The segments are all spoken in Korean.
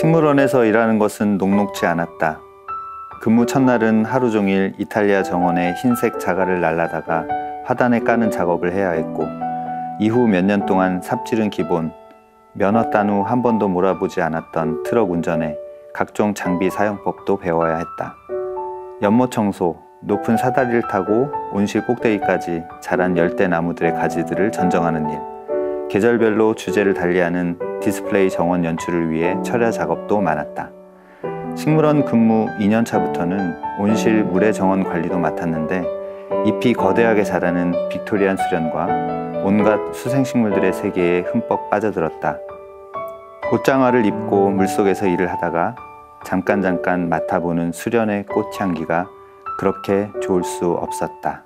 식물원에서 일하는 것은 녹록지 않았다. 근무 첫날은 하루 종일 이탈리아 정원의 흰색 자갈을 날라다가 화단에 까는 작업을 해야 했고 이후 몇 년 동안 삽질은 기본, 면허 딴 후 한 번도 몰아보지 않았던 트럭 운전에 각종 장비 사용법도 배워야 했다. 연못 청소, 높은 사다리를 타고 온실 꼭대기까지 자란 열대 나무들의 가지들을 전정하는 일, 계절별로 주제를 달리하는 디스플레이 정원 연출을 위해 철야 작업도 많았다. 식물원 근무 2년 차부터는 온실 물의 정원 관리도 맡았는데 잎이 거대하게 자라는 빅토리안 수련과 온갖 수생식물들의 세계에 흠뻑 빠져들었다. 옷장화를 입고 물속에서 일을 하다가 잠깐 잠깐 맡아보는 수련의 꽃향기가 그렇게 좋을 수 없었다.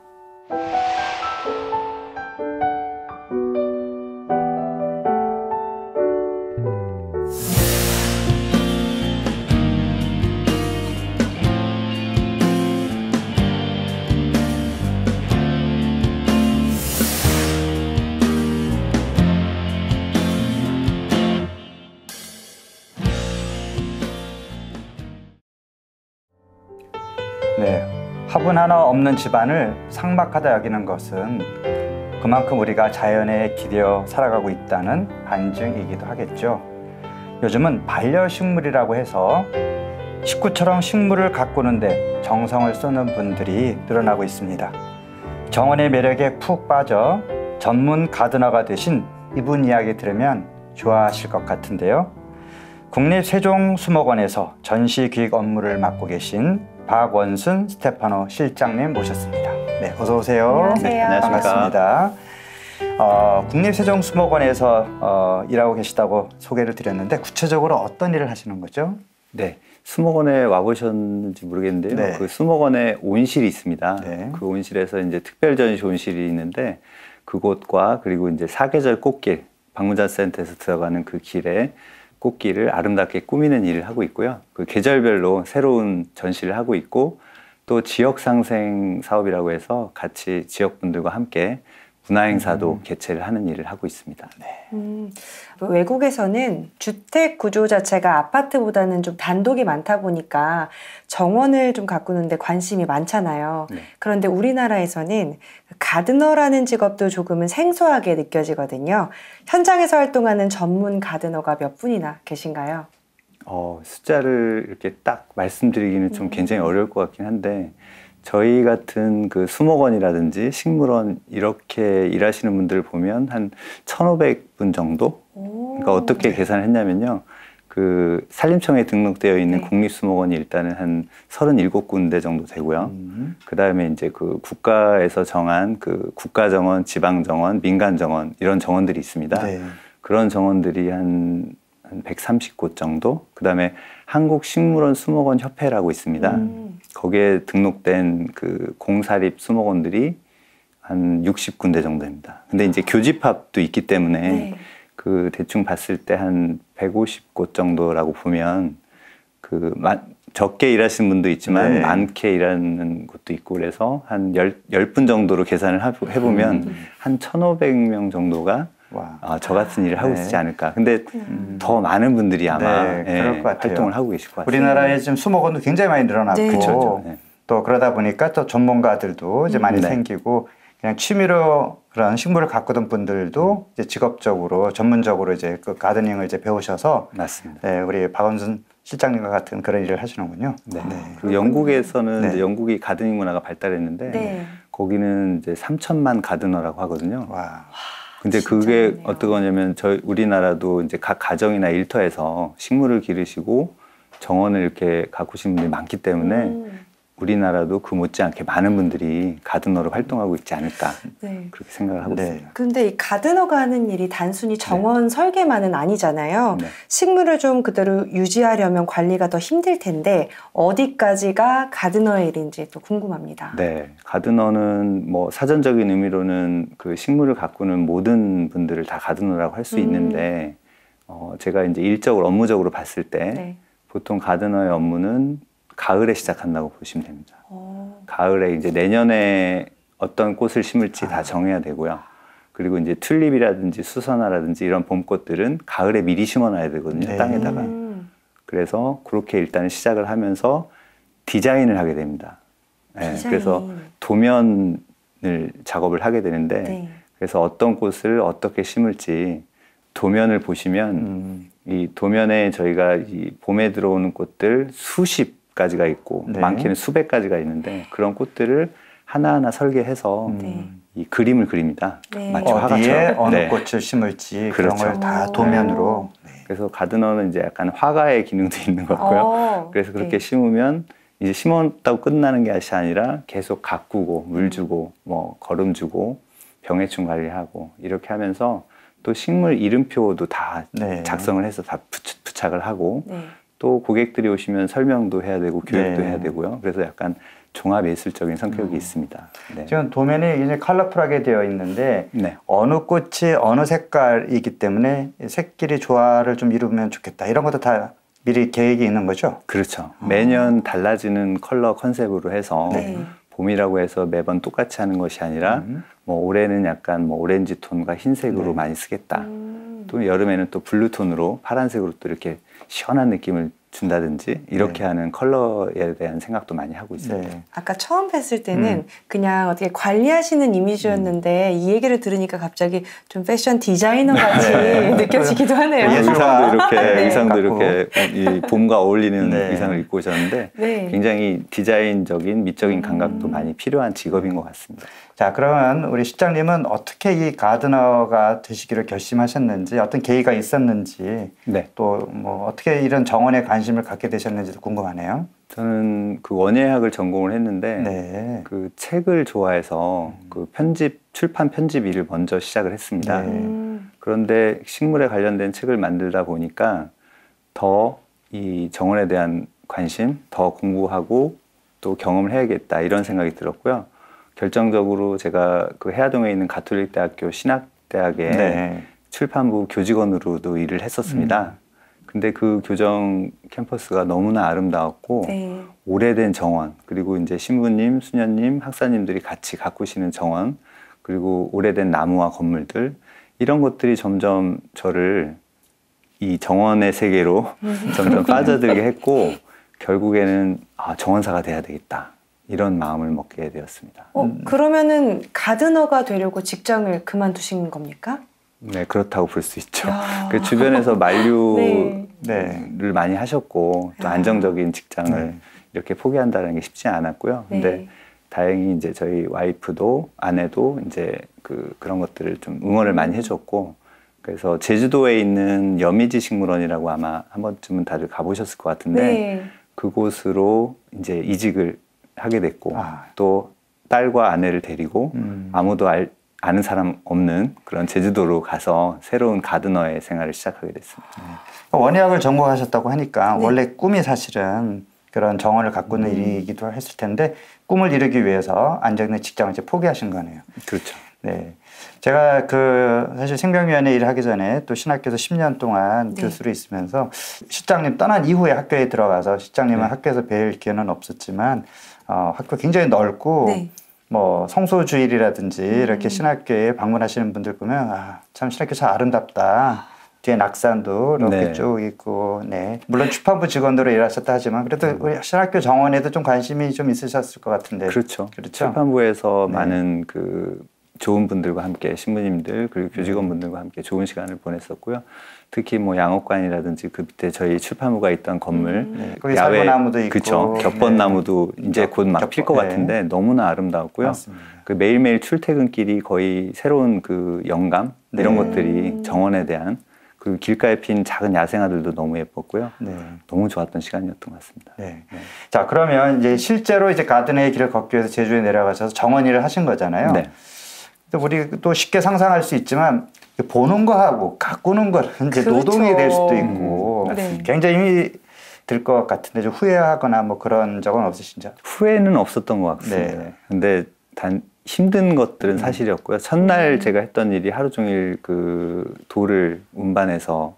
화분 하나 없는 집안을 삭막하다 여기는 것은 그만큼 우리가 자연에 기대어 살아가고 있다는 반증이기도 하겠죠. 요즘은 반려식물이라고 해서 식구처럼 식물을 가꾸는데 정성을 쏟는 분들이 늘어나고 있습니다. 정원의 매력에 푹 빠져 전문 가드너가 되신 이분 이야기 들으면 좋아하실 것 같은데요. 국립 세종수목원에서 전시 기획 업무를 맡고 계신 박원순 스테파노 실장님 모셨습니다. 네, 어서 오세요. 안녕하세요. 네, 안녕하십니까. 반갑습니다. 어, 국립세종수목원에서 어, 일하고 계시다고 소개를 드렸는데 구체적으로 어떤 일을 하시는 거죠? 네, 수목원에 와보셨는지 모르겠는데요. 네. 그 수목원에 온실이 있습니다. 네. 그 온실에서 이제 특별 전시 온실이 있는데 그곳과 그리고 이제 사계절 꽃길 방문자 센터에서 들어가는 그 길에 꽃길을 아름답게 꾸미는 일을 하고 있고요. 그 계절별로 새로운 전시를 하고 있고 또 지역 상생 사업이라고 해서 같이 지역 분들과 함께 문화 행사도 음. 개최를 하는 일을 하고 있습니다. 음, 외국에서는 주택 구조 자체가 아파트보다는 좀 단독이 많다 보니까 정원을 좀 가꾸는데 관심이 많잖아요. 네. 그런데 우리나라에서는 가드너라는 직업도 조금은 생소하게 느껴지거든요. 현장에서 활동하는 전문 가드너가 몇 분이나 계신가요? 어, 숫자를 이렇게 딱 말씀드리기는 좀 음. 굉장히 어려울 것 같긴 한데 저희 같은 그 수목원이라든지 식물원 이렇게 일하시는 분들을 보면 한 1,500분 정도? 그러니까 어떻게 계산을 했냐면요. 그 산림청에 등록되어 있는 네. 국립수목원이 일단은 한 37군데 정도 되고요. 음, 그 다음에 이제 그 국가에서 정한 그 국가정원, 지방정원, 민간정원 이런 정원들이 있습니다. 네. 그런 정원들이 한, 한 130곳 정도. 그 다음에 한국식물원 수목원 협회라고 있습니다. 음. 거기에 등록된 그 공사립 수목원들이 한 60군데 정도입니다. 근데 이제 교집합도 있기 때문에 네. 그 대충 봤을 때 한 150곳 정도라고 보면 그 마- 적게 일하시는 분도 있지만 네. 많게 일하는 곳도 있고 그래서 한 열, 열분 정도로 계산을 하- 해보면 음. 한 1,500명 정도가 와. 아, 저 같은 일을 하고 네. 있지 않을까. 근데 음. 더 많은 분들이 아마 네, 예, 그럴 것 같아요. 활동을 하고 계실 것 같아요. 우리나라에 지금 수목원도 굉장히 많이 늘어나고 네. 그렇죠. 네. 또 그러다 보니까 또 전문가들도 이제 많이 네. 생기고 그냥 취미로 그런 식물을 가꾸던 분들도 이제 직업적으로 전문적으로 이제 그 가드닝을 이제 배우셔서 맞습니다. 네, 우리 박원순 실장님과 같은 그런 일을 하시는군요. 네. 네. 그리고 영국에서는 네. 이제 영국이 가드닝 문화가 발달했는데 네. 거기는 이제 3천만 가드너라고 하거든요. 와. 근데 그게. 어떤 거냐면 저희 우리나라도 이제 각 가정이나 일터에서 식물을 기르시고 정원을 이렇게 가꾸시는 분들이 많기 때문에 음. 우리나라도 그 못지않게 많은 분들이 가드너로 활동하고 있지 않을까 네. 그렇게 생각을 하고 네. 있습니다. 근데 이 가드너가 하는 일이 단순히 정원 설계만은 아니잖아요. 네. 식물을 좀 그대로 유지하려면 관리가 더 힘들 텐데 어디까지가 가드너의 일인지 또 궁금합니다. 네, 가드너는 뭐 사전적인 의미로는 그 식물을 가꾸는 모든 분들을 다 가드너라고 할수 음. 있는데 어, 제가 이제 일적으로 업무적으로 봤을 때 네. 보통 가드너의 업무는 가을에 시작한다고 보시면 됩니다. 어, 가을에 이제 내년에 어떤 꽃을 심을지 아. 다 정해야 되고요. 그리고 이제 튤립이라든지 수선화라든지 이런 봄꽃들은 가을에 미리 심어놔야 되거든요. 네. 땅에다가. 음. 그래서 그렇게 일단 시작을 하면서 디자인을 하게 됩니다. 네, 디자인. 그래서 도면을 작업을 하게 되는데 네. 그래서 어떤 꽃을 어떻게 심을지 도면을 보시면 음, 이 도면에 저희가 이 봄에 들어오는 꽃들 수십 가지가 있고 네. 많게는 수백 가지가 있는데 그런 꽃들을 하나하나 설계해서 음. 네. 이 그림을 그립니다. 네. 마치 어디에 화가처럼. 어느 네. 꽃을 심을지 그렇죠. 그런 걸다 오. 도면으로 네. 그래서 가드너는 이제 약간 화가의 기능도 있는 것 같고요. 어, 그래서 그렇게 네. 심으면 이제 심었다고 끝나는 게 아니라 계속 가꾸고 물 주고 뭐 거름 주고 병해충 관리하고 이렇게 하면서 또 식물 이름표도 다 네. 작성을 해서 다 부착- 부착을 하고 네. 또 고객들이 오시면 설명도 해야 되고 교육도 네. 해야 되고요. 그래서 약간 종합 예술적인 성격이 음. 있습니다. 네. 지금 도면이 이제 컬러풀하게 되어 있는데 네. 어느 꽃이 어느 색깔이기 때문에 색끼리 조화를 좀 이루면 좋겠다 이런 것도 다 미리 계획이 있는 거죠. 그렇죠. 매년 달라지는 컬러 컨셉으로 해서 아. 네. 봄이라고 해서 매번 똑같이 하는 것이 아니라 음. 뭐 올해는 약간 뭐 오렌지 톤과 흰색으로 네. 많이 쓰겠다. 음. 또 여름에는 또 blue 톤으로 파란색으로 또 이렇게 시원한 느낌을 준다든지 이렇게 네. 하는 컬러에 대한 생각도 많이 하고 있습니다. 네. 아까 처음 뵀을 때는 음. 그냥 어떻게 관리하시는 이미지였는데 이 얘기를 들으니까 갑자기 좀 패션 디자이너 같이 네. 느껴지기도 하네요. 예. 의상도 이렇게 네. 의상도. 이렇게 이 봄과 어울리는 네. 의상을 입고 오셨는데 네. 굉장히 디자인적인 미적인 감각도 음. 많이 필요한 직업인 것 같습니다. 자 그러면 우리 실장님은 어떻게 이 가드너가 되시기를 결심하셨는지 어떤 계기가 있었는지 네. 또뭐 어떻게 이런 정원에 관심을 갖게 되셨는지도 궁금하네요. 저는 그 원예학을 전공을 했는데 네. 그 책을 좋아해서 그 편집 출판 편집 일을 먼저 시작을 했습니다. 네. 음. 그런데 식물에 관련된 책을 만들다 보니까 더 이 정원에 대한 관심, 더 공부하고 또 경험을 해야겠다 이런 생각이 들었고요. 결정적으로 제가 그 해화동에 있는 가톨릭 대학교 신학대학에 네. 출판부 교직원으로도 일을 했었습니다. 근데 그 교정 캠퍼스가 너무나 아름다웠고 네. 오래된 정원 그리고 이제 신부님, 수녀님, 학사님들이 같이 가꾸시는 정원 그리고 오래된 나무와 건물들 이런 것들이 점점 저를 이 정원의 세계로 점점 빠져들게 했고 결국에는 아, 정원사가 돼야 되겠다 이런 마음을 먹게 되었습니다. 어, 음. 그러면은 가드너가 되려고 직장을 그만두신 겁니까? 네 그렇다고 볼 수 있죠. 야. 그 주변에서 만류를 네. 네. 많이 하셨고 또 야. 안정적인 직장을 네. 이렇게 포기한다는 게 쉽지 않았고요. 근데 네. 다행히 이제 저희 와이프도 아내도 이제 그 그런 것들을 좀 응원을 많이 해줬고 그래서 제주도에 있는 여미지 식물원이라고 아마 한 번쯤은 다들 가보셨을 것 같은데 네. 그곳으로 이제 이직을 하게 됐고 아. 또 딸과 아내를 데리고 음. 아무도 알, 아는 사람 없는 그런 제주도로 가서 새로운 가드너의 생활을 시작하게 됐습니다. 원예학을 전공하셨다고 하니까 네. 원래 꿈이 사실은 그런 정원을 가꾸는 음. 일이기도 했을 텐데 꿈을 이루기 위해서 안정된 직장을 이제 포기하신 거네요. 그렇죠. 네. 제가 그 사실 생명위원회 일을 하기 전에 또 신학교에서 10년 동안 네. 교수로 있으면서 실장님 떠난 이후에 학교에 들어가서 실장님은 네. 학교에서 뵐 기회는 없었지만 어, 학교 굉장히 넓고 네. 뭐 성소주일이라든지 음. 이렇게 신학교에 방문하시는 분들 보면 아, 참 신학교 참 아름답다. 뒤에 낙산도 이렇게 네. 쭉 있고, 네. 물론 출판부 직원으로 일하셨다 하지만 그래도 우리 신학교 정원에도 좀 관심이 좀 있으셨을 것 같은데. 그렇죠. 그렇죠. 출판부에서 네. 많은 그 좋은 분들과 함께 신부님들 그리고 교직원분들과 함께 좋은 시간을 보냈었고요. 특히 뭐 양옥관이라든지 그 밑에 저희 출판부가 있던 건물 음. 네. 거기 살구나무도 있고. 그쵸 겹번나무도 이제 겹- 곧막 필것 겹번, 네. 같은데 너무나 아름다웠고요. 맞습니다. 그 매일매일 출퇴근길이 거의 새로운 그 영감 이런 네. 것들이 정원에 대한 그 길가에 핀 작은 야생화들도 너무 예뻤고요. 네. 너무 좋았던 시간이었던 것 같습니다. 네. 자, 그러면 이제 실제로 이제 가든의 길을 걷기 위해서 제주에 내려가셔서 정원 일을 하신 거잖아요. 네. 우리 또 쉽게 상상할 수 있지만 보는 거하고 가꾸는 거는 이제 그렇죠. 노동이 될 수도 있고 음, 네. 굉장히 힘이 들 것 같은데 좀 후회하거나 뭐 그런 적은 없으신죠? 후회는 없었던 것 같습니다. 네. 근데 단 힘든 것들은 음. 사실이었고요. 첫날 음. 제가 했던 일이 하루 종일 그 돌을 운반해서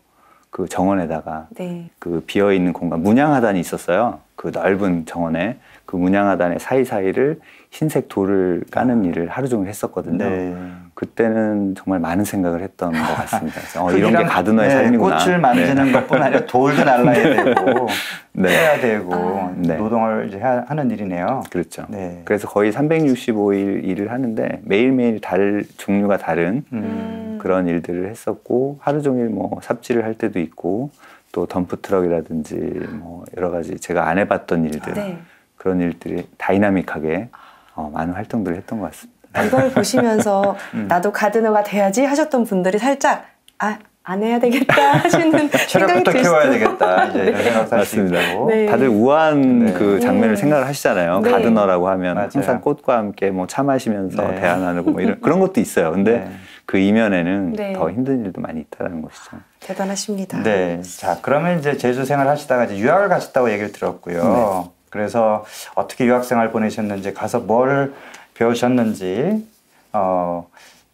그 정원에다가 네. 그 비어 있는 공간 문양하단이 있었어요. 그 넓은 정원에 그 문양하단의 사이사이를 흰색 돌을 까는 일을 하루 종일 했었거든요. 네. 그때는 정말 많은 생각을 했던 것 같습니다. 그래서 어, 그 이런 게 가드너의 네, 삶이구나. 꽃을 만드는 것뿐 아니라 돌도 날라야 되고 네. 해야 되고 아. 네. 노동을 이제 하- 하는 일이네요. 그렇죠. 네. 그래서 거의 365일 일을 하는데 매일매일 달 종류가 다른 음. 그런 일들을 했었고 하루 종일 뭐 삽질을 할 때도 있고 또 덤프 트럭이라든지 뭐 여러 가지 제가 안 해봤던 일들 네. 그런 일들이 dynamic하게 어, 많은 활동들을 했던 것 같습니다. 이걸 보시면서 음. 나도 gardener가 돼야지 하셨던 분들이 살짝 아, 안 해야 되겠다 하시는 생각이 체력부터 들 키워야 수도 되겠다. 이제 네. 있고. 네. 다들 우아한 네. 그 장면을 음. 생각을 하시잖아요. 네. gardener라고 하면 맞아요. 항상 꽃과 함께 뭐 차 마시면서 네. 대화 나누고 뭐 이런 그런 것도 있어요. 근데 네. 그 이면에는 네. 더 힘든 일도 많이 있다는 것이죠. 대단하십니다. 네. 자, 그러면 이제 제주 생활 하시다가 이제 유학을 가셨다고 얘기를 들었고요. 네. 그래서 어떻게 유학 생활 보내셨는지, 가서 뭘 배우셨는지, 어,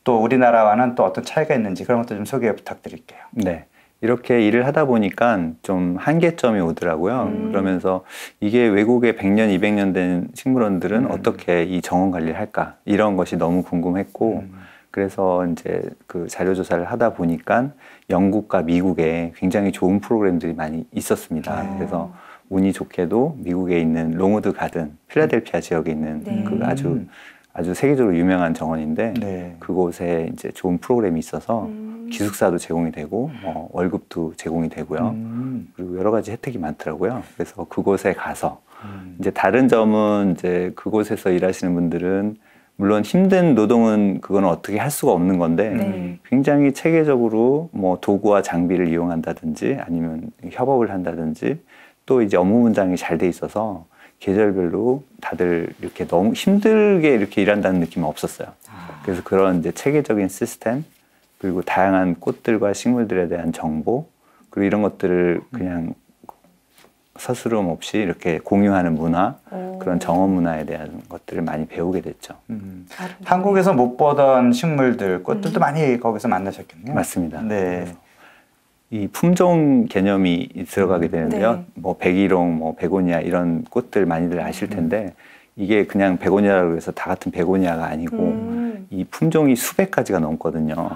또 우리나라와는 또 어떤 차이가 있는지 그런 것도 좀 소개 부탁드릴게요. 네. 이렇게 일을 하다 보니까 좀 한계점이 오더라고요. 음. 그러면서 이게 외국에 100년, 200년 된 식물원들은 음. 어떻게 이 정원 관리를 할까? 이런 것이 너무 궁금했고, 음. 그래서 이제 그 자료 조사를 하다 보니까 영국과 미국에 굉장히 좋은 프로그램들이 많이 있었습니다. 아. 그래서 운이 좋게도 미국에 있는 롱우드 가든, 필라델피아 지역에 있는 네. 그 아주 음. 아주 세계적으로 유명한 정원인데 네. 그곳에 이제 좋은 프로그램이 있어서 음. 기숙사도 제공이 되고 뭐 월급도 제공이 되고요. 음. 그리고 여러 가지 혜택이 많더라고요. 그래서 그곳에 가서 음. 이제 다른 점은 이제 그곳에서 일하시는 분들은 물론 힘든 노동은 그거는 어떻게 할 수가 없는 건데 네. 굉장히 체계적으로 뭐 도구와 장비를 이용한다든지 아니면 협업을 한다든지 또 이제 업무 문장이 잘 돼 있어서 계절별로 다들 이렇게 너무 힘들게 이렇게 일한다는 느낌은 없었어요. 그래서 그런 이제 체계적인 시스템 그리고 다양한 꽃들과 식물들에 대한 정보 그리고 이런 것들을 그냥 서스름 없이 이렇게 공유하는 문화 오. 그런 정원 문화에 대한 것들을 많이 배우게 됐죠. 음. 한국에서 못 보던 식물들, 꽃들도 음. 많이 거기서 만나셨겠네요. 맞습니다. 네. 이 품종 개념이 들어가게 되는데요. 네. 뭐 백일홍, 뭐 베고니아 이런 꽃들 많이들 아실 텐데 이게 그냥 베고니아라고 해서 다 같은 베고니아가 아니고 음. 이 품종이 수백 가지가 넘거든요.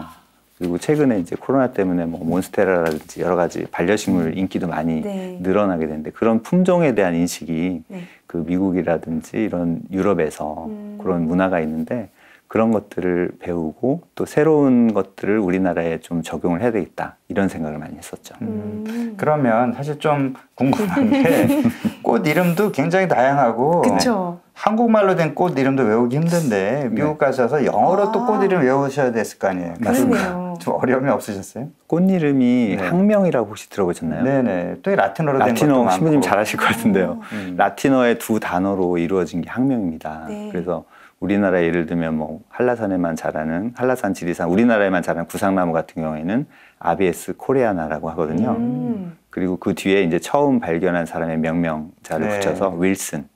그리고 최근에 이제 코로나 때문에 뭐 몬스테라라든지 여러 가지 반려식물 인기도 많이 네. 늘어나게 되는데 그런 품종에 대한 인식이 네. 그 미국이라든지 이런 유럽에서 음. 그런 문화가 있는데 그런 것들을 배우고 또 새로운 것들을 우리나라에 좀 적용을 해야 되겠다 이런 생각을 많이 했었죠. 음. 그러면 사실 좀 궁금한 게 꽃 이름도 굉장히 다양하고 그쵸. 한국말로 된 꽃 이름도 외우기 힘든데 미국 가셔서 영어로 또 아. 꽃 이름 외우셔야 됐을 거 아니에요. 그러네요. 좀 어려움이 없으셨어요? 꽃 이름이 네. 학명이라고 혹시 들어보셨나요? 네네. 또이 라틴어로 된 라틴어. 신부님 잘 아실 것 같은데요. 음. 라틴어의 두 단어로 이루어진 게 학명입니다. 네. 그래서 우리나라 예를 들면 뭐 한라산에만 자라는 한라산 지리산 우리나라에만 자라는 구상나무 같은 경우에는 아비에스 코레아나라고 하거든요. 음. 그리고 그 뒤에 이제 처음 발견한 사람의 명명자를 네. 붙여서 윌슨,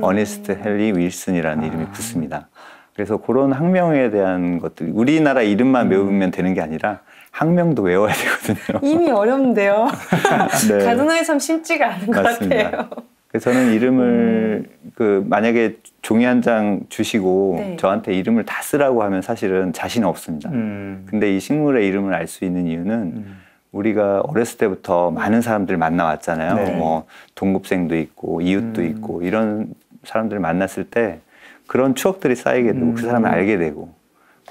어니스트 헨리 윌슨이라는 아. 이름이 붙습니다. 그래서 그런 학명에 대한 것들 우리나라 이름만 외우면 되는 게 아니라 학명도 외워야 되거든요. 이미 어렵는데요. 네. 가드너의 삶 쉽지가 않은 것 맞습니다. 같아요. 그래서 저는 이름을 그 만약에 종이 한 장 주시고 네. 저한테 이름을 다 쓰라고 하면 사실은 자신 없습니다. 음. 근데 이 식물의 이름을 알 수 있는 이유는 음. 우리가 어렸을 때부터 많은 사람들 만나왔잖아요. 네. 뭐 동급생도 있고 이웃도 음. 있고 이런 사람들 만났을 때 그런 추억들이 쌓이게 되고 음. 그 사람을 알게 되고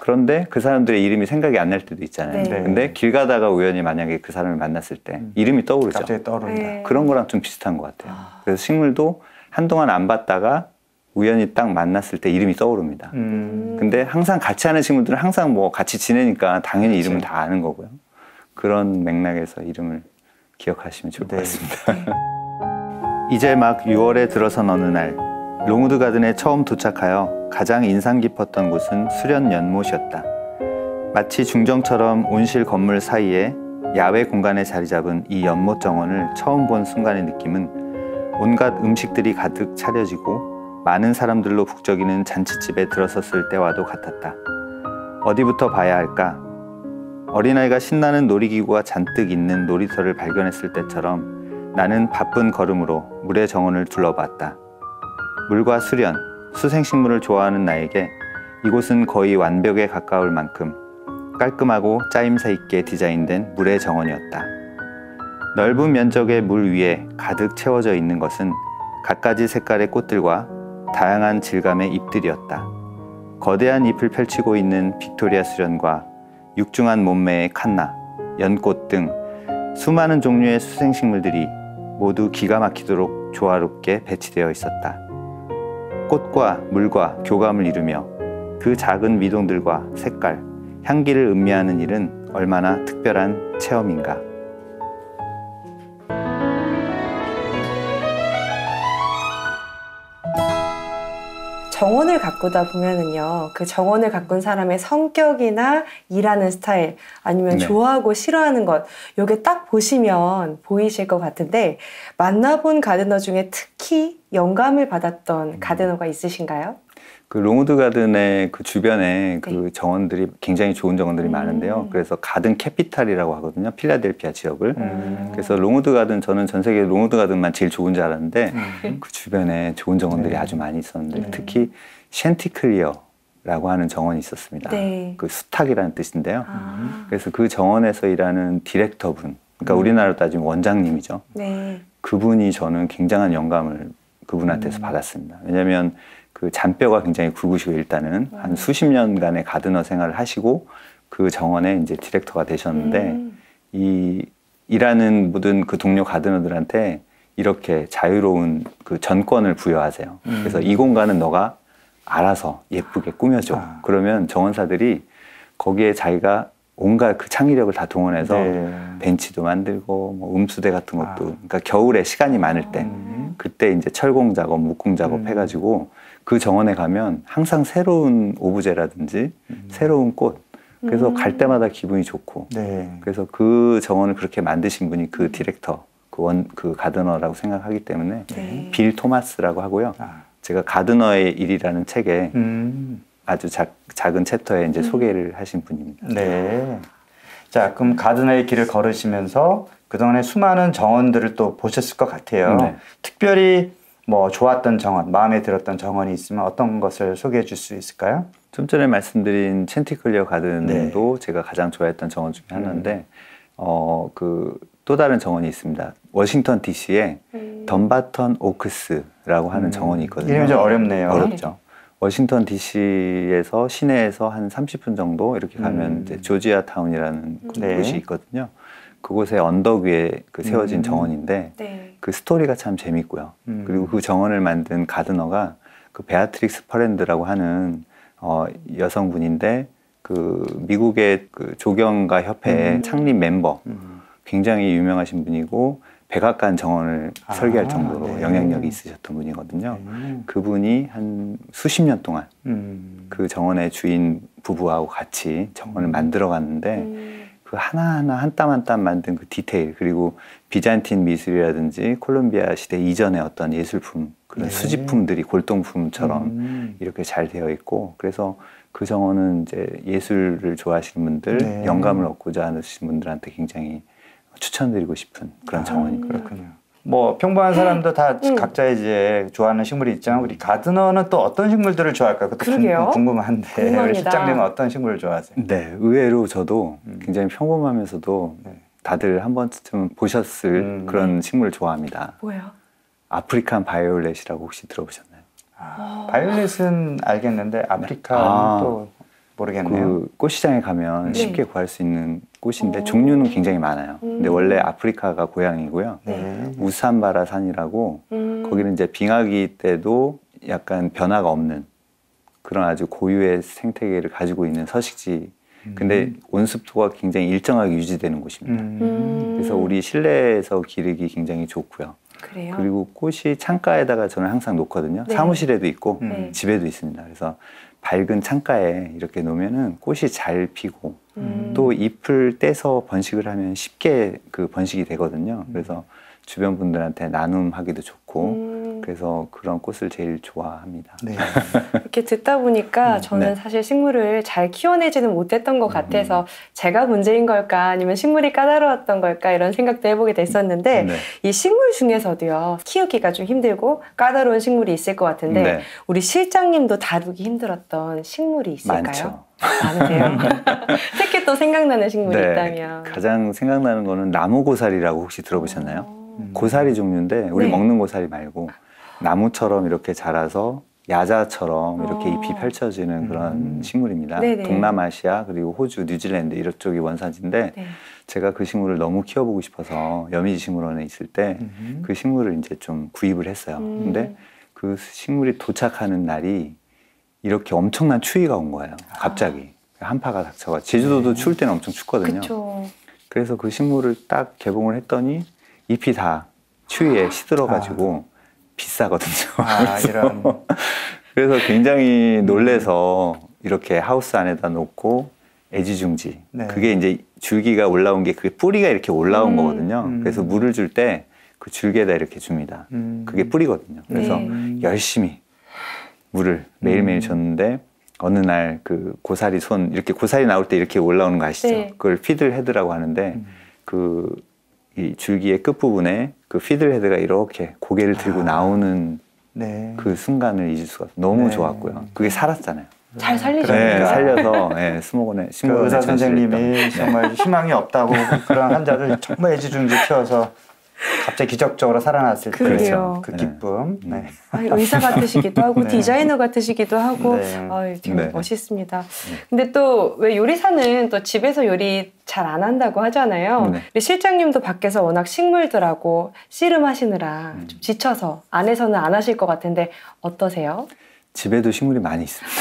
그런데 그 사람들의 이름이 생각이 안 날 때도 있잖아요. 네. 근데 길 가다가 우연히 만약에 그 사람을 만났을 때 음. 이름이 떠오르죠. 갑자기 떠오른다. 네. 그런 거랑 좀 비슷한 것 같아요. 아. 그래서 식물도 한동안 안 봤다가 우연히 딱 만났을 때 이름이 떠오릅니다. 음. 근데 항상 같이 하는 친구들은 항상 뭐 같이 지내니까 당연히. 이름을 다 아는 거고요. 그런 맥락에서 이름을 기억하시면 좋을 것 네. 같습니다. 이제 막 6월에 들어선 어느 날 롱우드 가든에 처음 도착하여 가장 인상 깊었던 곳은 수련 연못이었다. 마치 중정처럼 온실 건물 사이에 야외 공간에 자리 잡은 이 연못 정원을 처음 본 순간의 느낌은 온갖 음식들이 가득 차려지고 많은 사람들로 북적이는 잔치집에 들어섰을 때와도 같았다. 어디부터 봐야 할까? 어린아이가 신나는 놀이기구가 잔뜩 있는 놀이터를 발견했을 때처럼 나는 바쁜 걸음으로 물의 정원을 둘러봤다. 물과 수련, 수생식물을 좋아하는 나에게 이곳은 거의 완벽에 가까울 만큼 깔끔하고 짜임새 있게 디자인된 물의 정원이었다. 넓은 면적의 물 위에 가득 채워져 있는 것은 갖가지 색깔의 꽃들과 다양한 질감의 잎들이었다. 거대한 잎을 펼치고 있는 빅토리아 수련과 육중한 몸매의 칸나, 연꽃 등 수많은 종류의 수생식물들이 모두 기가 막히도록 조화롭게 배치되어 있었다. 꽃과 물과 교감을 이루며 그 작은 미동들과 색깔, 향기를 음미하는 일은 얼마나 특별한 체험인가. 정원을 가꾸다 보면은요, 그 정원을 가꾼 사람의 성격이나 일하는 스타일, 아니면 네. 좋아하고 싫어하는 것, 요게 딱 보시면 보이실 것 같은데, 만나본 gardener 중에 특히 영감을 받았던 gardener가 있으신가요? 그 롱우드 가든의 그 주변에 그 네. 정원들이 굉장히 좋은 정원들이 음. 많은데요. 그래서 garden capital이라고 하거든요. 필라델피아 지역을. 음. 그래서 롱우드 가든 저는 전 세계 롱우드 가든만 제일 좋은 줄 알았는데 음. 그 주변에 좋은 정원들이 네. 아주 많이 있었는데 네. 특히 챈티클리어라고 하는 정원이 있었습니다. 네. 그 수탉이라는 뜻인데요. 아, 그래서 그 정원에서 일하는 디렉터분, 그러니까 음. 우리나라로 따지면 원장님이죠. 네. 그분이 저는 굉장한 영감을 그분한테서 음. 받았습니다. 왜냐하면 그 잔뼈가 굉장히 굵으시고 일단은 음. 한 수십 년간의 가드너 생활을 하시고 그 정원에 이제 디렉터가 되셨는데 음. 이 일하는 모든 그 동료 가드너들한테 이렇게 자유로운 그 전권을 부여하세요. 음. 그래서 이 공간은 너가 알아서 예쁘게 꾸며줘. 아. 그러면 정원사들이 거기에 자기가 온갖 그 창의력을 다 동원해서 네. 벤치도 만들고 뭐 음수대 같은 것도 아. 그러니까 겨울에 시간이 많을 때 음. 그때 이제 철공 작업, 목공 작업 음. 해가지고 그 정원에 가면 항상 새로운 오브제라든지 음. 새로운 꽃 그래서 음. 갈 때마다 기분이 좋고 네. 그래서 그 정원을 그렇게 만드신 분이 그 디렉터 그원그 gardener라고 생각하기 때문에 네. 빌 토마스라고 하고요. 아. 제가 가드너의 일이라는 책에 음. 아주 작, 작은 챕터에 이제 음. 소개를 하신 분입니다. 네. 자, 그럼 gardener의 길을 걸으시면서 그동안에 수많은 정원들을 또 보셨을 것 같아요. 네. 특별히 뭐 좋았던 정원, 마음에 들었던 정원이 있으면 어떤 것을 소개해 줄 수 있을까요? 좀 전에 말씀드린 챈티클리어 가든도 네. 제가 가장 좋아했던 정원 중에 음. 하나인데 어그 또 다른 정원이 있습니다. 워싱턴 D.C.에 음. 덤바턴 오크스라고 하는 음. 정원이 있거든요. 이름이 좀 어렵네요. 어렵죠. 워싱턴 D.C.에서 시내에서 한 30분 정도 이렇게 가면 음. 이제 조지아 타운이라는 그 네. 곳이 있거든요. 그곳에 언덕 위에 그 세워진 음. 정원인데 네. 그 스토리가 참 재밌고요. 음. 그리고 그 정원을 만든 gardener가 그 베아트릭스 퍼랜드라고 하는 어, 여성분인데 그 미국의 그 조경가 협회 음. 창립 멤버 음. 굉장히 유명하신 분이고 백악관 정원을 아, 설계할 정도로 네. 영향력이 있으셨던 분이거든요. 음. 그분이 한 수십 년 동안 음. 그 정원의 주인 부부하고 같이 정원을 음. 만들어 갔는데 음. 그 하나하나 한 땀 한 땀 만든 그 디테일 그리고 비잔틴 미술이라든지 콜롬비아 시대 이전의 어떤 예술품 그런 네. 수집품들이 골동품처럼 음. 이렇게 잘 되어 있고 그래서 그 정원은 이제 예술을 좋아하시는 분들 네. 영감을 얻고자 하시는 분들한테 굉장히 추천드리고 싶은 그런 아, 정원이고요. 그렇군요. 뭐 평범한 사람도 다 음. 각자 이제 좋아하는 식물이 있지만 우리 가드너는 또 어떤 식물들을 좋아할까? 그것도 그러게요. 궁- 궁금한데 궁금합니다. 우리 실장님은 어떤 식물을 좋아하세요? 네, 의외로 저도 음. 굉장히 평범하면서도 네. 다들 한 번쯤 보셨을 음. 그런 식물을 좋아합니다. 뭐예요? African violet이라고 혹시 들어보셨나요? 아, 바이올렛은 알겠는데 아프리카는 아. 또 모르겠네요. 그 꽃시장에 가면 네. 쉽게 구할 수 있는 꽃인데 오. 종류는 굉장히 많아요. 근데 음. 원래 아프리카가 고향이고요. 네. 우삼바라 산이라고 음. 거기는 이제 빙하기 때도 약간 변화가 없는 그런 아주 고유의 생태계를 가지고 있는 서식지. 근데 온습도가 굉장히 일정하게 유지되는 곳입니다. 음. 그래서 우리 실내에서 기르기 굉장히 좋고요. 그래요. 그리고 꽃이 창가에다가 저는 항상 놓거든요. 네. 사무실에도 있고 음. 네. 집에도 있습니다. 그래서 밝은 창가에 이렇게 놓으면은 꽃이 잘 피고 음. 또 잎을 떼서 번식을 하면 쉽게 그 번식이 되거든요. 그래서 주변 분들한테 나눔하기도 좋고 음. 그래서 그런 꽃을 제일 좋아합니다. 네. 이렇게 듣다 보니까 음, 저는 네. 사실 식물을 잘 키워내지는 못했던 것 음. 같아서 제가 문제인 걸까 아니면 식물이 까다로웠던 걸까 이런 생각도 해보게 됐었는데 네. 이 식물 중에서도요 키우기가 좀 힘들고 까다로운 식물이 있을 것 같은데 네. 우리 실장님도 다루기 힘들었던 식물이 있을까요? 많죠. 많으세요? 특히 또 생각나는 식물이 네. 있다면 가장 생각나는 거는 나무 고사리라고 혹시 들어보셨나요? 어. 고사리 종류인데 우리 네. 먹는 고사리 말고 나무처럼 이렇게 자라서 야자처럼 이렇게 어. ip이 펼쳐지는 그런 음. 식물입니다. 네네. 동남아시아 그리고 호주, 뉴질랜드 이런 쪽이 원산지인데 네. 제가 그 식물을 너무 키워보고 싶어서 여미지 식물원에 있을 때그 음. 식물을 이제 좀 구입을 했어요. 음. 근데 그 식물이 도착하는 날이 이렇게 엄청난 추위가 온 거예요. 갑자기 한파가 닥쳐가 제주도도 네. 추울 때는 엄청 춥거든요. 그쵸. 그래서 그 식물을 딱 개봉을 했더니 잎이 다 추위에 시들어가지고 비싸거든요. 아, 이런. 그래서 굉장히 놀래서 이렇게 하우스 안에다 놓고 애지중지. 네. 그게 이제 줄기가 올라온 게그 뿌리가 이렇게 올라온 음. 거거든요. 음. 그래서 물을 줄 때 그 줄기에다 이렇게 줍니다. 음. 그게 뿌리거든요. 그래서 네. 음. 열심히 물을 매일매일 음. 줬는데 어느 날 그 고사리 손 이렇게 고사리 나올 때 이렇게 올라오는 거 아시죠? 네. 그걸 피들 헤드라고 하는데 음. 그 이 줄기의 끝 부분에 그 피들 헤드가 이렇게 고개를 들고 아. 나오는 네. 그 순간을 잊을 수가 없어요. 너무 네. 좋았고요. 그게 살았잖아요. 잘 살리셨네요. 네, 그러니까. 살려서 네, 스모건에 그 의사. 선생님이 정말 희망이 없다고 그런 환자를 정말 애지중지 키워서 갑자기 기적적으로 살아났을 때 그러게요. 그 네. 기쁨. 네. 아니, 의사 같으시기도 하고 네. 디자이너 같으시기도 하고 네. 아유, 정말 네. 멋있습니다. 근데 또 왜 요리사는 또 집에서 요리 잘 안 한다고 하잖아요. 네. 우리 실장님도 밖에서 워낙 식물들하고 씨름하시느라 음. 좀 지쳐서 안에서는 안 하실 것 같은데 어떠세요? 집에도 식물이 많이 있습니다.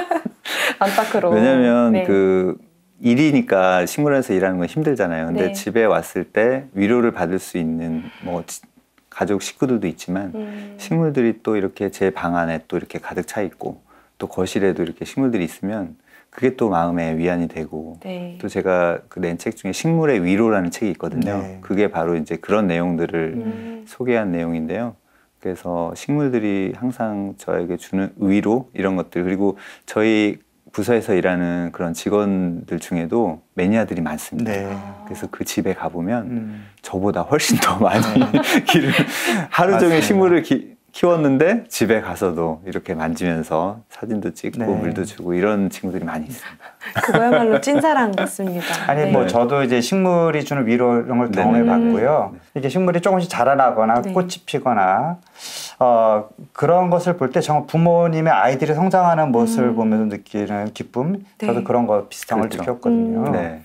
안팎으로. 왜냐면 네. 그 일이니까 식물원에서 일하는 건 힘들잖아요. 근데 네. 집에 왔을 때 위로를 받을 수 있는 뭐 지- 가족 식구들도 있지만 음. 식물들이 또 이렇게 제 방 안에 또 이렇게 가득 차 있고 또 거실에도 이렇게 식물들이 있으면 그게 또 마음의 위안이 되고 네. 또 제가 그 낸 책 중에 식물의 위로라는 책이 있거든요. 네. 그게 바로 이제 그런 내용들을 음. 소개한 내용인데요. 그래서 식물들이 항상 저에게 주는 위로 이런 것들 그리고 저희 부서에서 일하는 그런 직원들 중에도 매니아들이 많습니다. 네. 그래서 그 집에 가보면 음. 저보다 훨씬 더 많이 길을 하루 종일 맞습니다. 식물을 키, 키웠는데 집에 가서도 이렇게 만지면서 사진도 찍고 네. 물도 주고 이런 친구들이 많이 있습니다. 그거야말로 찐사랑 같습니다. 아니 네. 뭐 저도 이제 식물이 주는 위로 이런 걸 네. 경험해 음. 봤고요. 이게 식물이 조금씩 자라나거나 네. 꽃이 피거나 어, 그런 것을 볼 때 정말 부모님의 아이들이 성장하는 모습을 음. 보면서 느끼는 기쁨 네. 저도 그런 거 비슷한 걸 그렇죠. 느꼈거든요. 음.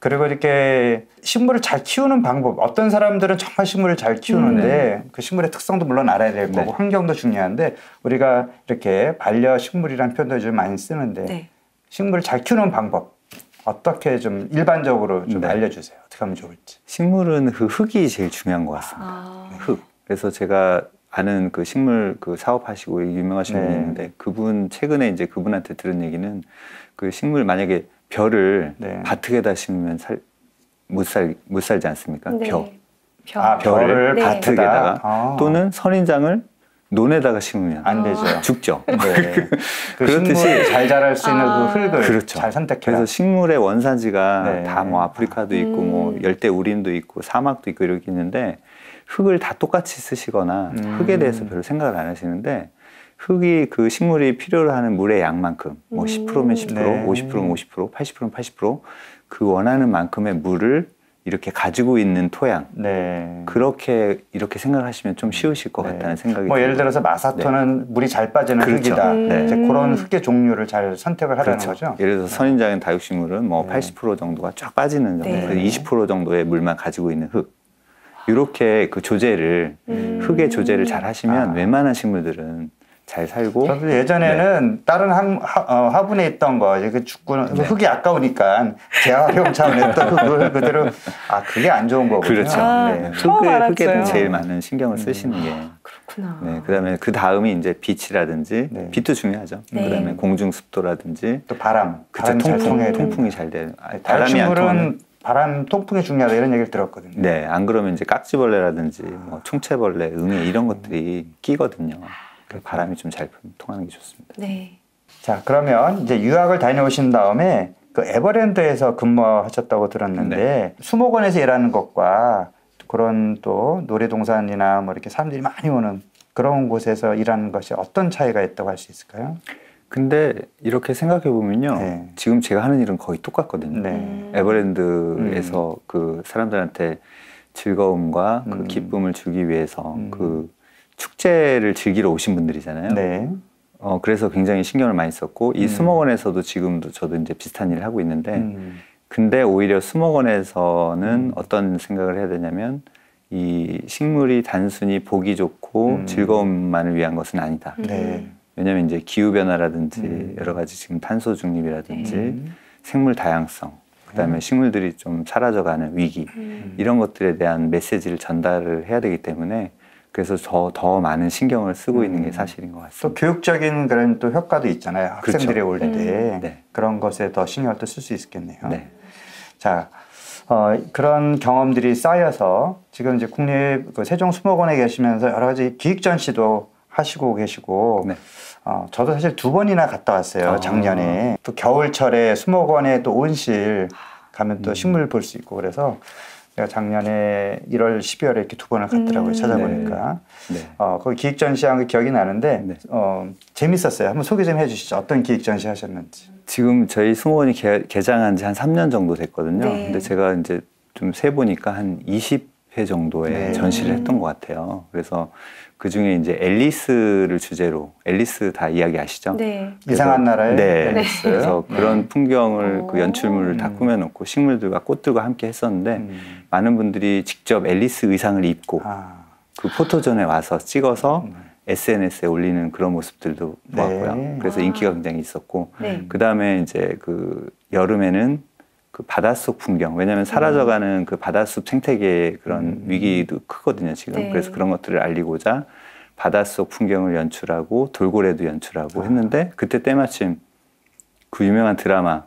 네. 그리고 이렇게 식물을 잘 키우는 방법 어떤 사람들은 정말 식물을 잘 키우는데 그 식물의 특성도 물론 알아야 될 거고 네. 환경도 중요한데 우리가 이렇게 반려 식물이라는 표현도 좀 많이 쓰는데 네. 식물을 잘 키우는 방법 어떻게 좀 일반적으로 좀 네. 알려주세요. 어떻게 하면 좋을지. 식물은 그 흙이 제일 중요한 것 같습니다. 아. 흙. 그래서 제가 아는 그 식물 그 사업하시고 유명하신 네. 분이 있는데 그분 최근에 이제 그분한테 들은 얘기는 그 식물 만약에 벼를 네. 바트에다 심으면 살, 못, 살, 못 살지 않습니까? 네. 벼. 벼. 아, 벼를 벼를 네. 바트에다가 아. 또는 선인장을 논에다가 심으면 안 되죠. 죽죠. 네. 그 그렇듯이- 식물을 잘 자랄 수 있는 아. 그 흙을 그렇죠. 잘 선택해라. 그래서 식물의 원산지가 네. 다뭐 아프리카도 있고 음. 뭐 열대 우림도 있고 사막도 있고 이렇게 있는데 흙을 다 똑같이 쓰시거나 음. 흙에 대해서 별로 생각을 안 하시는데 흙이 그 식물이 필요로 하는 물의 양만큼 뭐 음. 10%면 10%, 네. 50%면 50%, 80%면 80%그 원하는 만큼의 물을 이렇게 가지고 있는 토양 네. 그렇게 이렇게 생각하시면 좀 쉬우실 것 네. 같다는 생각이 뭐 예를 들어요. 들어서 마사토는 물이 잘 빠지는 그렇죠. 흙이다. 네. 이제 그런 흙의 종류를 잘 선택을 하라는 그렇죠. 거죠. 예를 들어서 선인장인 다육식물은 뭐 네. 80% 정도가 쫙 빠지는 정도, 네. 그래서 20% 정도의 물만 가지고 있는 흙. 이렇게 그 조제를 음. 흙의 조제를 잘 하시면 아. 웬만한 식물들은 잘 살고 저도 예전에는 다른 학, 하, 어, 화분에 있던 거, 이게 축구는 네. 흙이 아까우니까 재활용 차원에 또 흙을 그대로 아 그게 안 좋은 거군요. 그렇죠. 아, 네. 처음 흙에. 흙에는 제일 많은 신경을 쓰시는 게. 그렇구나. 네, 그다음에 그 다음이 이제 빛이라든지 네. 빛도 중요하죠. 네. 그다음에 공중 습도라든지 또 바람, 그쵸 통풍 통풍이. 잘 돼요. 아, 네, 바람이 안 다육식물은 바람 통풍이 중요하다 이런 얘기를 들었거든요. 네, 안 그러면 이제 깍지벌레라든지 뭐 충체벌레, 응애 이런 것들이 끼거든요. 그 바람이 좀 잘 통하는 게 좋습니다. 네. 자, 그러면 이제 유학을 다녀오신 다음에 그 에버랜드에서 근무하셨다고 들었는데 네. 수목원에서 일하는 것과 그런 또 놀이동산이나 뭐 이렇게 사람들이 많이 오는 그런 곳에서 일하는 것이 어떤 차이가 있다고 할 수 있을까요? 근데 이렇게 생각해 보면요, 네. 지금 제가 하는 일은 거의 똑같거든요. 네. 음. 에버랜드에서 그 사람들한테 즐거움과 그 음. 기쁨을 주기 위해서 음. 그 축제를 즐기러 오신 분들이잖아요. 네. 어, 그래서 굉장히 신경을 많이 썼고, 이 음. 수목원에서도 지금도 저도 이제 비슷한 일을 하고 있는데, 음. 근데 오히려 수목원에서는 음. 어떤 생각을 해야 되냐면, 이 식물이 단순히 보기 좋고 음. 즐거움만을 위한 것은 아니다. 네. 왜냐면 이제 기후 변화라든지 음. 여러 가지 지금 탄소 중립이라든지 음. 생물 다양성, 그다음에 음. 식물들이 좀 사라져가는 위기, 음. 이런 것들에 대한 메시지를 전달을 해야 되기 때문에 그래서 더, 더 많은 신경을 쓰고 있는 게 음. 사실인 것또 같습니다. 교육적인 그런 또 효과도 있잖아요. 학생들이 그렇죠. 올때 음. 네. 그런 것에 더 신경을 또 쓸 수 있겠네요. 네. 자, 어, 그런 경험들이 쌓여서 지금 이제 국립 그 세종수목원에 계시면서 여러 가지 기획 전시도 하시고 계시고 네. 어, 저도 사실 두 번이나 갔다 왔어요. 아. 작년에 또 겨울철에 수목원에 또 온실 가면 또 음. 식물 볼 수 있고 그래서 제가 작년에 1월, 12월에 이렇게 두 번을 갔더라고요. 음. 찾아보니까 네. 어, 거기 기획 전시한 게 기억이 나는데 네. 어, 재밌었어요. 한번 소개 좀 해주시죠. 어떤 기획 전시 하셨는지. 지금 저희 수목원이 개, 개장한 지 한 3년 정도 됐거든요. 네. 근데 제가 이제 좀 세보니까 한 20회 정도의 네. 전시를 했던 것 같아요. 그래서 그 중에 이제 앨리스를 주제로, 앨리스 다 이야기 아시죠? 네. 이상한 나라의 네. 앨리스. 그래서 네. 그런 풍경을 그 오. 연출물을 다 음. 꾸며놓고 식물들과 꽃들과 함께 했었는데 음. 많은 분들이 직접 앨리스 의상을 입고 아, 그 포토존에 와서 찍어서 음. SNS에 올리는 그런 모습들도 보았고요. 네. 그래서 아. 인기가 굉장히 있었고 네. 그 다음에 이제 그 여름에는 그 바닷속 풍경 왜냐하면 사라져가는 그 바닷속 생태계의 그런 음. 위기도 크거든요 지금 네. 그래서 그런 것들을 알리고자 바닷속 풍경을 연출하고 돌고래도 연출하고 아. 했는데 그때 때마침 그 유명한 드라마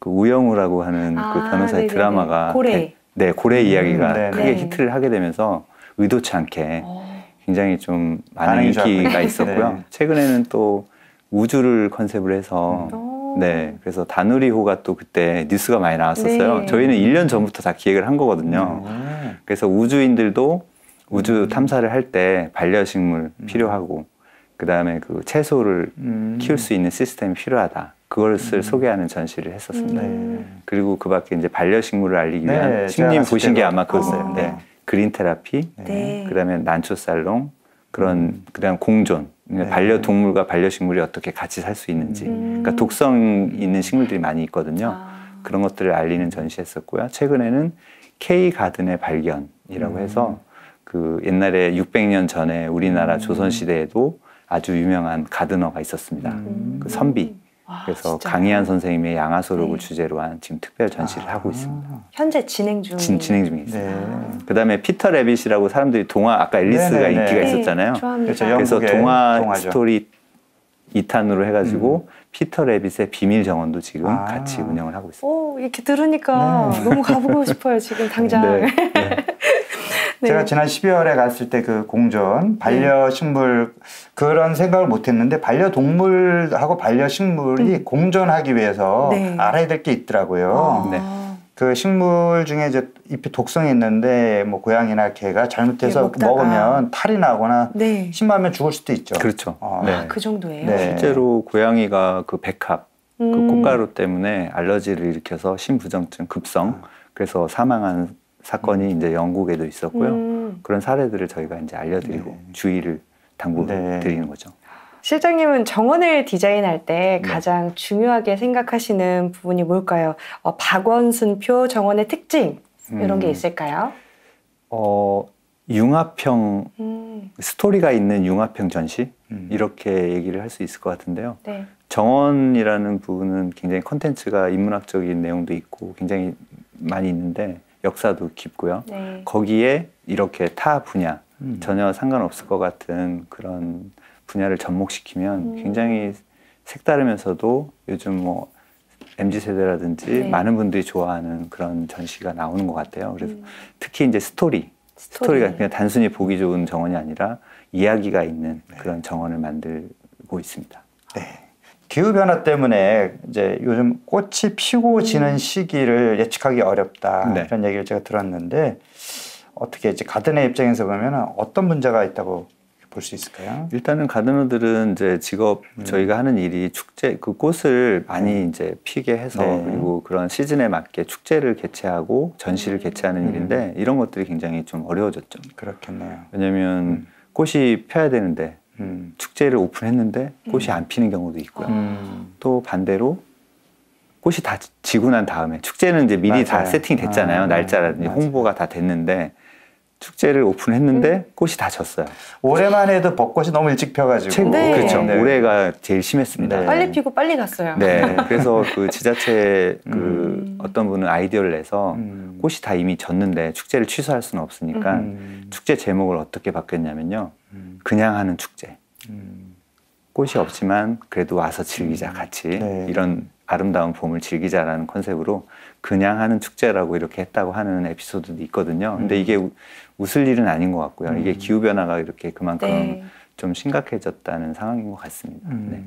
그 우영우라고 하는 그 아, 변호사의 네네네. 드라마가 고래. 대- 네 고래 이야기가 네, 크게 네. 히트를 하게 되면서 의도치 않게 어. 굉장히 좀 많은 인기가. 있었고요. 네. 최근에는 또 우주를 컨셉으로 해서 어. 네 그래서 다누리호가 또 그때 뉴스가 많이 나왔었어요. 네. 저희는 1년 전부터 다 기획을 한 거거든요. 음. 그래서 우주인들도 우주 음. 탐사를 할 때 반려식물 필요하고 그 다음에 그 채소를 음. 키울 수 있는 시스템이 필요하다. 그것을 음. 소개하는 전시를 했었습니다. 음. 네. 그리고 그 밖에 이제 반려식물을 알리기 네, 위한 제가 식님 보신 게 아마 그거. 그거였어요. 네. 그린 테라피, 네. 그다음에 난초 살롱 그런 음. 그다음 공존 네. 반려동물과 반려식물이 어떻게 같이 살 수 있는지 음. 그러니까 독성 있는 식물들이 많이 있거든요. 아. 그런 것들을 알리는 전시했었고요. 최근에는 K 가든의 발견이라고 음. 해서 그 옛날에 600년 전에 우리나라 음. 조선 시대에도 아주 유명한 gardener가 있었습니다. 음. 그 선비. 와, 그래서 진짜요? 강희안 선생님의 양화소록을 네. 주제로 한 지금 특별 전시를 아. 하고 있습니다. 현재 진행 중. 진, 진행 중에 있어요. 네. 그다음에 피터 레빗이라고 사람들이 동화 아까 앨리스가 네네네. 인기가 네, 있었잖아요. 좋아합니다. 그렇죠. 그래서 동화 동화죠. 스토리 2탄으로 해가지고 피터 레빗의 비밀 정원도 지금 아. 같이 운영을 하고 있습니다. 오 이렇게 들으니까 네. 너무 가보고 싶어요 지금 당장. 네. 네. 제가 지난 12월에 갔을 때 그 공존 반려식물 그런 생각을 못했는데 반려동물하고 반려식물이 공존하기 위해서 네. 알아야 될 게 있더라고요. 아. 네. 그 식물 중에 이제 잎이 독성이 있는데 뭐 고양이나 개가 잘못해서 예. 먹으면 탈이 나거나 네. 심하면 죽을 수도 있죠. 그렇죠. 어. 네. 아, 그 정도예요. 네. 실제로 고양이가 그 백합, 그 음. 꽃가루 때문에 알러지를 일으켜서 심부정증 급성, 그래서 사망한 사건이 이제 영국에도 있었고요. 음. 그런 사례들을 저희가 이제 알려드리고 네. 주의를 당부드리는 네. 거죠. 실장님은 정원을 디자인할 때 네. 가장 중요하게 생각하시는 부분이 뭘까요? 어, 박원순표 정원의 특징 이런 게 음, 있을까요? 어, 융합형 음. 스토리가 있는 융합형 전시 음. 이렇게 얘기를 할 수 있을 것 같은데요. 네. 정원이라는 부분은 굉장히 컨텐츠가 인문학적인 내용도 있고 굉장히 많이 있는데 역사도 깊고요. 네. 거기에 이렇게 타 분야 음. 전혀 상관없을 것 같은 그런 분야를 접목시키면 음. 굉장히 색다르면서도 요즘 뭐 MZ 세대라든지 네. 많은 분들이 좋아하는 그런 전시가 나오는 것 같아요. 그래서 음, 특히 이제 스토리, 스토리. 스토리가 그냥 단순히 보기 좋은 정원이 아니라 이야기가 있는 그런 정원을 만들고 있습니다. 네. 기후 변화 때문에 이제 요즘 꽃이 피고 지는 시기를 예측하기 어렵다 네. 이런 얘기를 제가 들었는데 어떻게 이제 가든의 입장에서 보면 어떤 문제가 있다고 볼 수 있을까요? 일단은 가드너들은 이제 직업 음. 저희가 하는 일이 축제 그 꽃을 많이 이제 피게 해서 네. 그리고 그런 시즌에 맞게 축제를 개최하고 전시를 개최하는 음. 일인데 이런 것들이 굉장히 좀 어려워졌죠. 그렇겠네요. 왜냐하면 음. 꽃이 펴야 되는데 음. 축제를 오픈했는데 꽃이 음. 안 피는 경우도 있고요. 음. 또 반대로 꽃이 다 지고 난 다음에 축제는 이제 미리 다 맞아요. 세팅 됐잖아요. 아, 날짜라든지 맞아요. 홍보가 다 됐는데 축제를 오픈했는데 꽃이 다 졌어요. 올해만 해도 벚꽃이 너무 일찍 펴가지고 최고 네. 그렇죠. 네. 올해가 제일 심했습니다. 네. 빨리 피고 빨리 갔어요. 네, 그래서 그 지자체 그 음. 어떤 분은 아이디어를 내서 음. 꽃이 다 이미 졌는데 축제를 취소할 수는 없으니까 음. 축제 제목을 어떻게 바뀌었냐면요. 음. 그냥 하는 축제. 음. 꽃이 없지만 그래도 와서 즐기자 같이 네. 이런 아름다운 봄을 즐기자라는 컨셉으로 그냥 하는 축제라고 이렇게 했다고 하는 에피소드도 있거든요. 근데 음. 이게 우- 웃을 일은 아닌 것 같고요. 이게 음. 기후 변화가 이렇게 그만큼 네. 좀 심각해졌다는 상황인 것 같습니다. 네.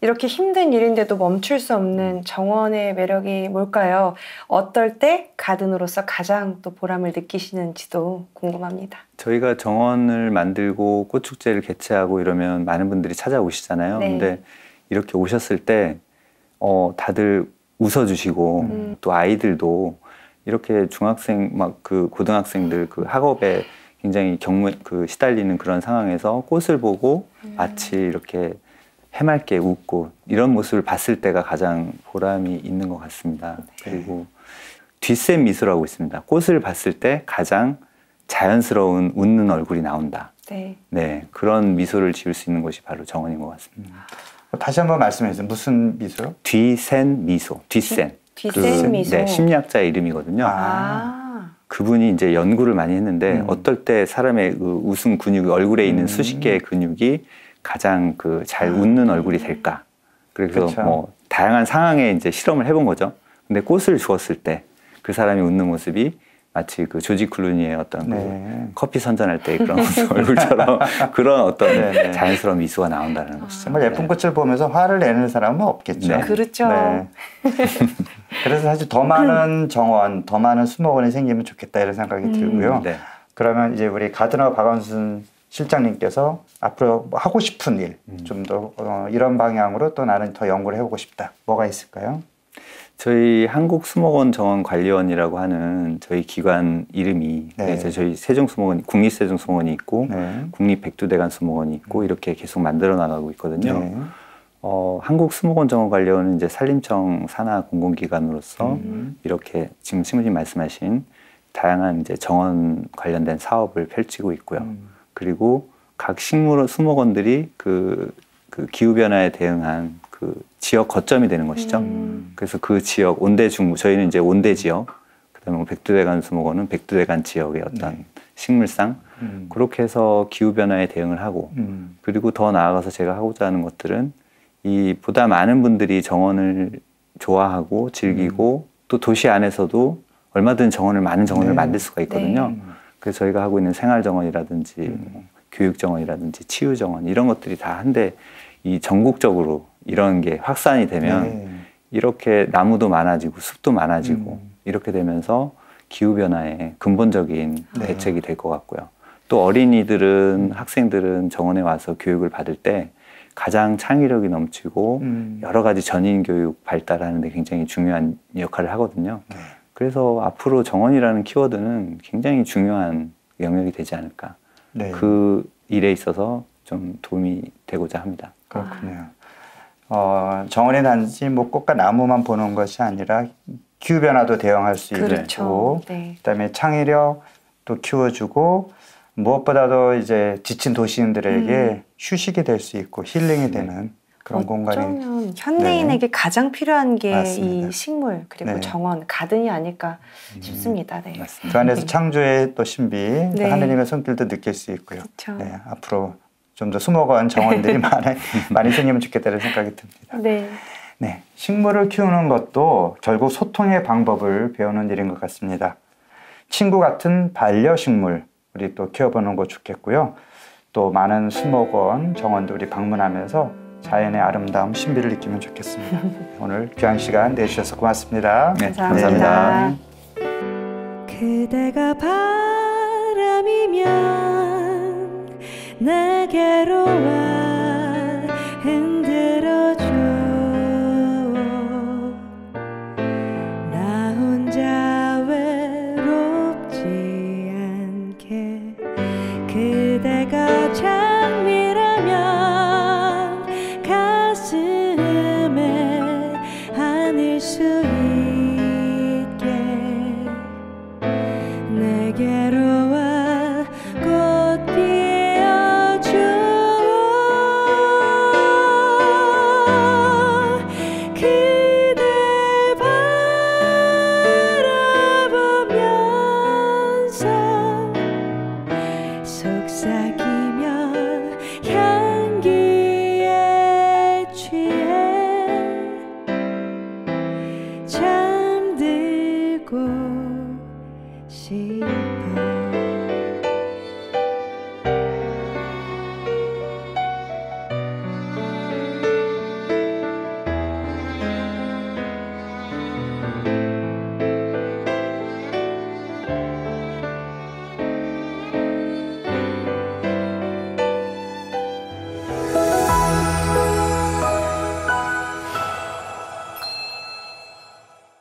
음. 음, 이렇게 힘든 일인데도 멈출 수 없는 정원의 매력이 뭘까요? 어떨 때 가든으로서 가장 또 보람을 느끼시는지도 궁금합니다. 저희가 정원을 만들고 꽃축제를 개최하고 이러면 많은 분들이 찾아오시잖아요. 네. 근데 이렇게 오셨을 때 어, 다들 웃어주시고 음. 또 아이들도 이렇게 중학생 막 그 고등학생들 그 학업에 굉장히 경무 그 시달리는 그런 상황에서 꽃을 보고 음. 마치 이렇게 해맑게 웃고 이런 모습을 봤을 때가 가장 보람이 있는 것 같습니다. 네. 그리고 뒷셈 미소라고 있습니다. 꽃을 봤을 때 가장 자연스러운 웃는 얼굴이 나온다. 네. 네, 그런 미소를 지을 수 있는 것이 바로 정원인 것 같습니다. 다시 한번 말씀해 주세요. 무슨 미소요? 뒤센 미소, 뒷센. 뒷센 미소. 네, 심리학자의 이름이거든요. 아. 아. 그분이 이제 연구를 많이 했는데 음. 어떨 때 사람의 그 웃음 근육, 얼굴에 있는 음. 수십 개의 근육이 가장 그잘 아. 웃는 얼굴이 될까. 그래서 그쵸. 뭐 다양한 상황에 이제 실험을 해본 거죠. 근데 꽃을 주었을 때 그 사람이 웃는 모습이 마치 그 조지 클루니의 어떤 그 네. 커피 선전할 때 그런 얼굴처럼 그런 어떤 네, 네. 자연스러운 미소가 나온다는 것이죠. 정말 예쁜 네. 꽃을 보면서 화를 내는 사람은 없겠죠. 네. 그렇죠. 네. 그래서 사실 더 많은 정원, 더 많은 수목원이 생기면 좋겠다 이런 생각이 음. 들고요. 네. 그러면 이제 우리 가드너 박원순 실장님께서 앞으로 뭐 하고 싶은 일, 음. 좀더 어, 이런 방향으로 또 나는 더 연구를 해보고 싶다. 뭐가 있을까요? 저희 한국 수목원 정원 관리원이라고 하는 저희 기관 이름이 네. 저희 세종수목원 국립세종수목원이 있고 네. 국립백두대간 수목원이 있고 이렇게 계속 만들어 나가고 있거든요. 네. 어, 한국 수목원 정원 관리원은 이제 산림청 산하 공공기관으로서 음. 이렇게 지금 신부님 말씀하신 다양한 이제 정원 관련된 사업을 펼치고 있고요. 음. 그리고 각 식물 수목원들이 그, 그 기후 변화에 대응한 그 지역 거점이 되는 것이죠. 음. 그래서 그 지역 온대 중부 저희는 이제 온대 지역 그다음에 뭐 백두대간 수목원은 백두대간 지역의 어떤 네. 식물상 음. 그렇게 해서 기후 변화에 대응을 하고 음. 그리고 더 나아가서 제가 하고자 하는 것들은 이 보다 많은 분들이 정원을 좋아하고 즐기고 또 도시 안에서도 얼마든 정원을 많은 정원을 네. 만들 수가 있거든요. 음. 그래서 저희가 하고 있는 생활 정원이라든지 음. 뭐 교육 정원이라든지 치유 정원 이런 것들이 다 한데 이 전국적으로 이런 게 확산이 되면 네. 이렇게 나무도 많아지고 숲도 많아지고 음. 이렇게 되면서 기후 변화에 근본적인 네. 대책이 될 것 같고요. 또 어린이들은 학생들은 정원에 와서 교육을 받을 때 가장 창의력이 넘치고 음. 여러 가지 전인 교육 발달하는 데 굉장히 중요한 역할을 하거든요. 네. 그래서 앞으로 정원이라는 키워드는 굉장히 중요한 영역이 되지 않을까. 네. 그 일에 있어서 좀 도움이 되고자 합니다. 그렇군요. 어, 정원이 단지 뭐 꽃과 나무만 보는 것이 아니라 기후 변화도 대응할 수 있고 그렇죠. 네. 그다음에 창의력 또 키워주고 무엇보다도 이제 지친 도시인들에게 음. 휴식이 될 수 있고 힐링이 되는 그런 공간이 현대인에게 가장 필요한 게. 이 식물 그리고 네. 정원 가든이 아닐까 싶습니다. 네. 맞습니다. 그 안에서 창조의 또 신비, 또 네. 하느님의 손길도 느낄 수 있고요. 그렇죠. 네, 앞으로 좀더 수목원 정원들이 많이 많이 생기면 좋겠다는 생각이 듭니다. 네. 네, 식물을 키우는 것도 결국 소통의 방법을 배우는 일인 것 같습니다. 친구 같은 반려식물 우리 또 키워보는 거 좋겠고요. 또 많은 수목원, 정원도 우리 방문하면서 자연의 아름다움, 신비를 느끼면 좋겠습니다. 오늘 귀한 시간 내주셔서 고맙습니다. 네, 감사합니다. 감사합니다. 그대가 바람이면 내게로 와